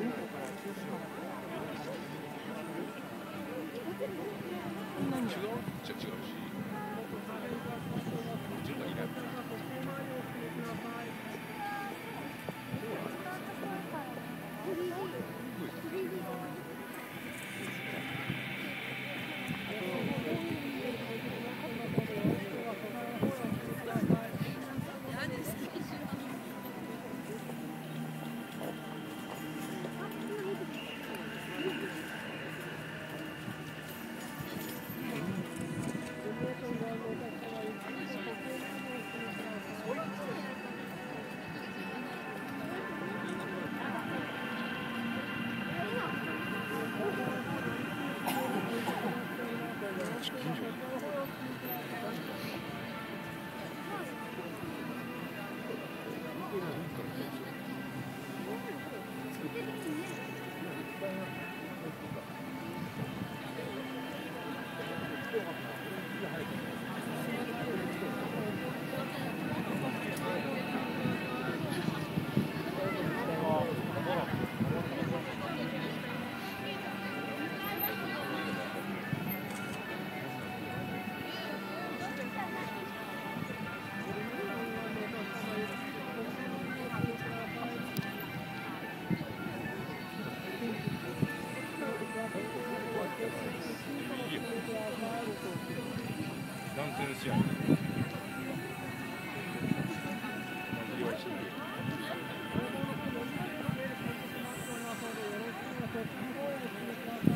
음. 음. 찍어? 찍어, Thank you. よろしくお願いします。